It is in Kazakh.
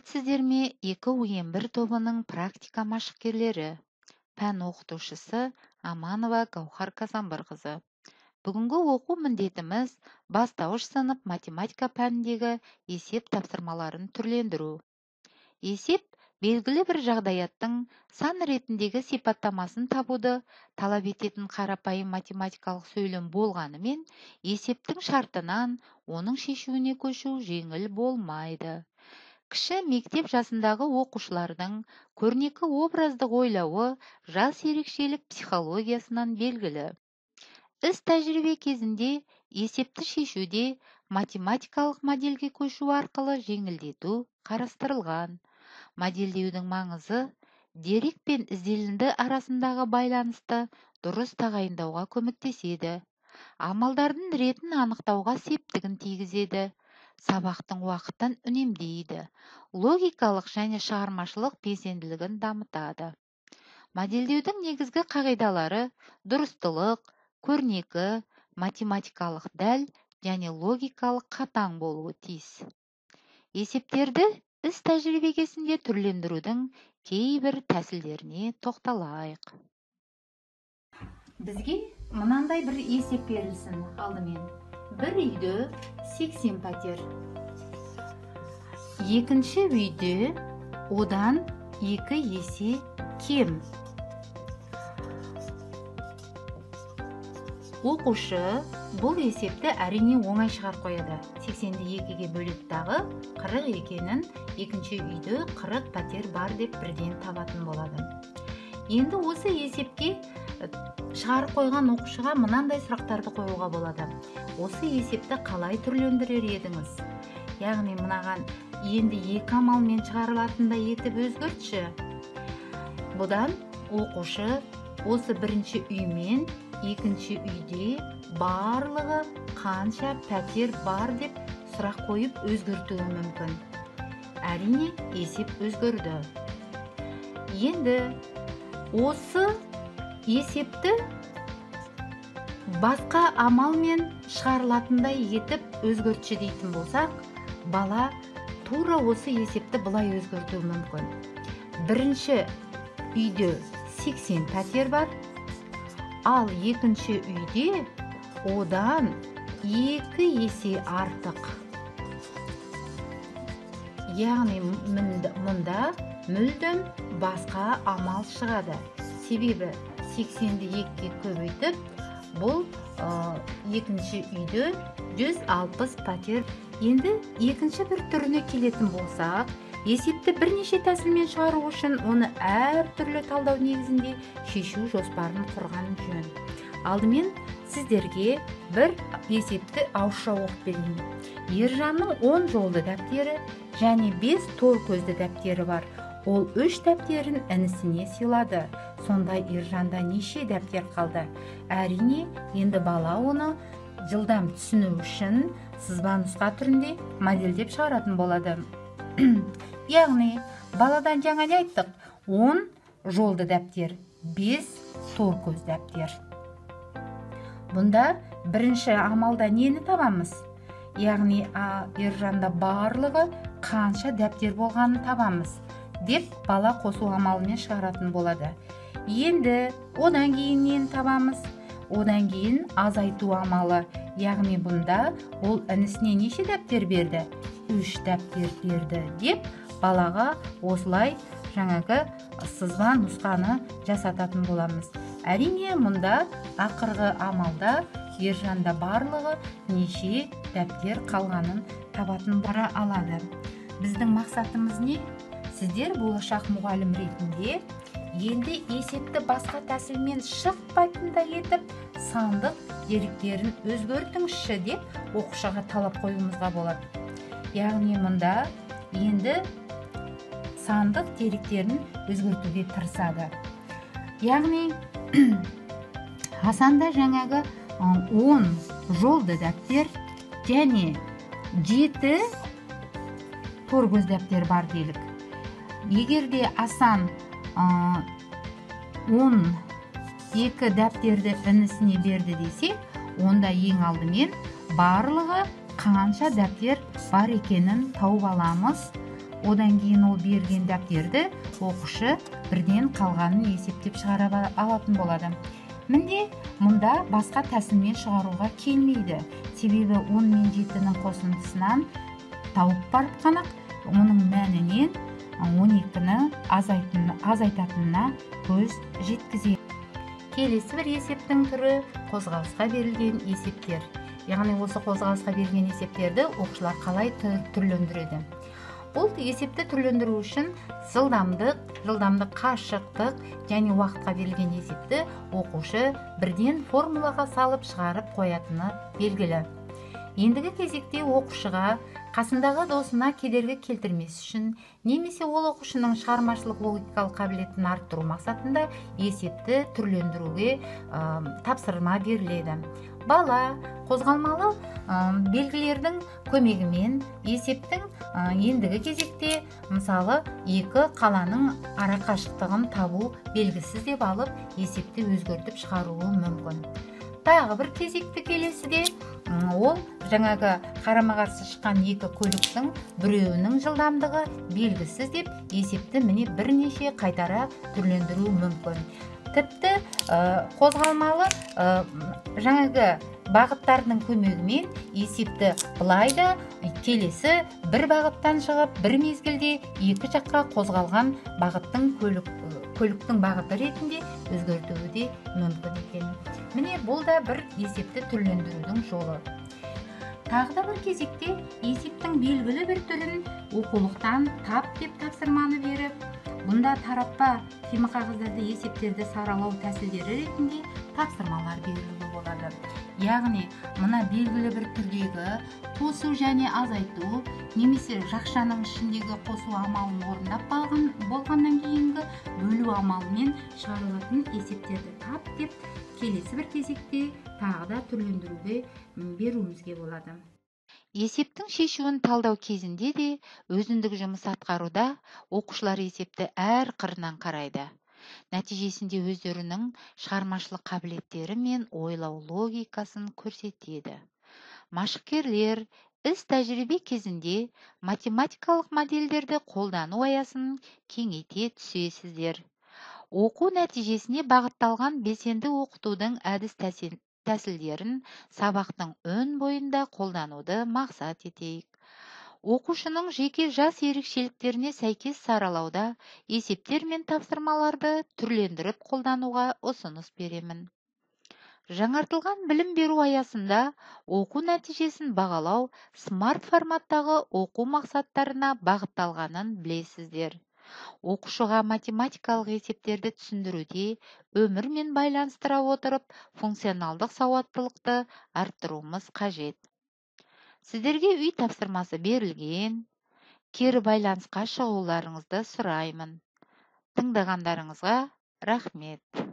сәлеметсіздер ме екі ойын бір тобының практика машықкерлері пән оқытушысы аманова гаухар казанбырқызы бүгінгі оқу міндетіміз бастауыш сынып математика пәніндегі есеп тапсырмаларын түрлендіру есеп белгілі бір жағдаяттың сан ретіндегі сипаттамасын табуды талап ететін қарапайым математикалық сөйлем болғанымен есептің шартынан оның шешуіне көшу жеңіл болмайды кіші мектеп жасындағы оқушылардың көрнекі образдық ойлауы жас ерекшелік психологиясынан белгілі. Іс тәжірибе кезінде есепті шешуде математикалық модельге көшу арқылы жеңілдету қарастырылған. Модельдеудің маңызы дерек пен ізделінді арасындағы байланысты дұрыс тағайындауға көмектеседі амалдардың ретін анықтауға септігін тигізеді сабақтың уақытын үнемдейді. Логикалық және шығармашылық белсенділігін дамытады. Модельдеудің негізгі қағидалары дұрыстылық көрнекі математикалық дәл және логикалық қатаң болуы тиіс. Есептерді іс тәжірибе кезінде түрлендірудің кейбір тәсілдеріне тоқталайық. Бізге мынандай бір есеп берілсін алдымен. Бір үйде 80 пәтер екінші үйде одан екі есе кем оқушы бұл есепті әрине оңай шығарып қояды 80-ді екіге бөледі дағы 40 екенін екінші үйде 40 пәтер бар деп бірден табатын болады енді осы есепке шығарып қойған оқушыға мынандай сұрақтарды қоюға болады. Осы есепті қалай түрлендірер едіңіз? Яғни мынаған енді екі амалмен шығарылатындай етіп өзгертші бұдан оқушы осы бірінші үймен екінші үйде барлығы қанша пәтер бар деп сұрақ қойып өзгертуі мүмкін. Әрине есеп өзгерді. Енді осы есепті басқа амалмен шығарылатындай етіп өзгертші дейтін болсақ бала тура осы есепті былай өзгертуі мүмкін. Бірінші үйде 80 пәтер бар ал екінші үйде одан екі есе артық. Яғни мұнда мүлдем басқа амал шығады. Себебі 80-ді екіге көбейтіп бұл екінші үйде 160 пәтер. Енді екінші бір түріне келетін болсақ есепті бірнеше тәсілмен шығару үшін оны әртүрлі талдау негізінде шешу жоспарын құрған жөн. Алдымен сіздерге бір есепті ауызша оқып берейін. Ержанның 10 жолды дәптері және 5 тор көзді дәптері бар. Ол үш дәптерін інісіне сыйлады. Сонда ержанда неше дәптер қалды? Әрине енді бала оны жылдам түсіну үшін сызба нұсқа түрінде модельдеп шығаратын болады. Яғни баладан жаңа не айттық? 10 жолды дәптер 5 көз дәптер. Бұнда бірінші амалда нені табамыз? Яғни ержанда барлығы қанша дәптер болғанын табамыз? Деп бала қосу амалымен шығаратын болады. Енді одан кейін нені табамыз? Одан кейін азайту амалы. Яғни бұнда ол інісіне неше дәптер берді? Үш дәптер берді деп балаға осылай жаңағы сызба нұсқаны жасататын боламыз. Әрине мұнда ақырғы амалда ержанда барлығы неше дәптер қалғанын табатын бара алады. Біздің мақсатымыз не? Сіздер болашақ мұғалім ретінде енді есепті басқа тәсілмен шықпайтындай етіп сандық деректерін өзгертіңізші деп оқушыға талап қоюымызға болады. Яғни мұнда енді сандық деректерін өзгертуге тырысады. Яғни асанда жаңағы 10 жолды дәптер және жеті торкөз дәптер бар делік. Егер де асан 10 екі дәптерді інісіне берді десе онда ең алдымен барлығы қанша дәптер бар екенін тауып аламыз. Одан кейін ол берген дәптерді оқушы бірден қалғанын есептеп шығара алатын болады. Мінде мұнда басқа тәсілмен шығаруға келмейді. Себебі 10 мен 7-нің қосындысынан тауып барып қана оның мәнінен 12-ні азайтатынына көз жеткізеді келесі бір есептің түрі қозғалысқа берілген есептер. Яғни осы қозғалысқа берілген есептерді оқушылар қалай түрлендіреді? Бұл есепті түрлендіру үшін жылдамдық жылдамдық қашықтық және уақытқа берілген есепті оқушы бірден формулаға салып шығарып қоятыны белгілі. Ендігі кезекте оқушыға қасындағы досына кедергі келтірмес үшін немесе ол оқушының шығармашылық логикалық қабілетін арттыру мақсатында есепті түрлендіруге ә, тапсырма беріледі. Бала қозғалмалы ә, белгілердің көмегімен есептің ә, ендігі кезекте мысалы екі қаланың ара қашықтығын табу белгісіз деп алып есепті өзгертіп шығаруы мүмкін. Тағы бір кезекті келесіде ол жаңағы қарама қарсы шыққан екі көліктің біреуінің жылдамдығы белгісіз деп есепті міне бірнеше қайтара түрлендіру мүмкін. Тіпті қозғалмалы жаңағы бағыттардың көмегімен есепті былай да келесі бір бағыттан шығып бір мезгілде екі жаққа қозғалған бағыттың көлік көліктің бағыты ретінде өзгертуі де мүмкін екен. Міне бұл да бір есепті түрлендірудің жолы. Тағы да бір кезекте есептің белгілі бір түрін оқулықтан тап деп тапсырманы беріп бұнда тарапқа қағаздарды есептерді саралау тәсілдері ретінде тапсырмалар берілуге болады. Яғни мына белгілі бір түрдегі қосу және азайту немесе жақшаның ішіндегі қосу амалын орындап қалған болғаннан кейінгі бөлу амалымен шығарылатын есептерді тап деп келесі бір кезекте тағы да түрлендіруге беруімізге болады. Есептің шешуін талдау кезінде де өзіндік жұмыс атқаруда оқушылар есепті әр қырынан қарайды. Нәтижесінде өздерінің шығармашылық қабілеттері мен ойлау логикасын көрсетеді. Машықкерлер іс тәжірибе кезінде математикалық модельдерді қолдану аясын кеңейте түсесіздер. Оқу нәтижесіне бағытталған белсенді оқытудың әдіс тәсілдерін сабақтың өн бойында қолдануды мақсат етейік. Оқушының жеке жас ерекшеліктеріне сәйкес саралауда есептер мен тапсырмаларды түрлендіріп қолдануға ұсыныс беремін. Жаңартылған білім беру аясында оқу нәтижесін бағалау смарт форматтағы оқу мақсаттарына бағытталғанын білесіздер. Оқушыға математикалық есептерді түсіндіруде өмірмен байланыстыра отырып функционалдық сауаттылықты арттыруымыз қажет. Сіздерге үй тапсырмасы берілген. Кері байланысқа шығуларыңызды сұраймын. Тыңдағандарыңызға рахмет.